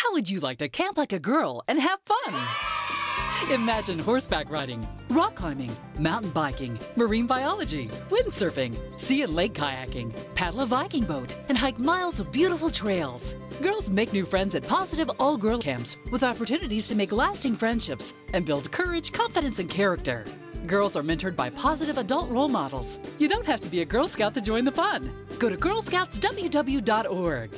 How would you like to camp like a girl and have fun? Imagine horseback riding, rock climbing, mountain biking, marine biology, windsurfing, sea and lake kayaking, paddle a Viking boat, and hike miles of beautiful trails. Girls make new friends at positive all girl camps with opportunities to make lasting friendships and build courage, confidence, and character. Girls are mentored by positive adult role models. You don't have to be a Girl Scout to join the fun. Go to girlscoutsww.org.